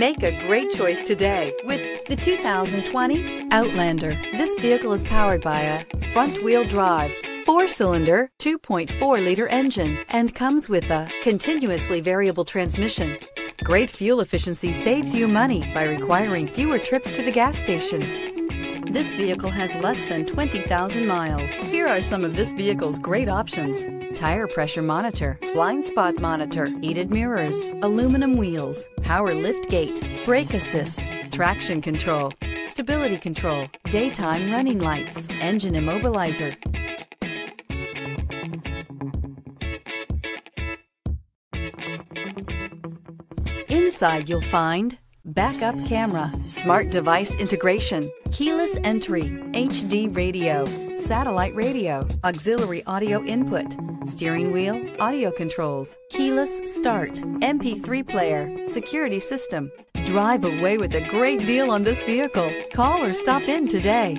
Make a great choice today with the 2020 Outlander. This vehicle is powered by a front-wheel drive, four-cylinder, 2.4-liter engine and comes with a continuously variable transmission. Great fuel efficiency saves you money by requiring fewer trips to the gas station. This vehicle has less than 20,000 miles. Here are some of this vehicle's great options. Tire pressure monitor, blind spot monitor, heated mirrors, aluminum wheels, power lift gate, brake assist, traction control, stability control, daytime running lights, engine immobilizer. Inside you'll find backup camera, smart device integration, keyless entry, HD radio, satellite radio, auxiliary audio input, steering wheel, audio controls, keyless start, MP3 player, security system. Drive away with a great deal on this vehicle. Call or stop in today.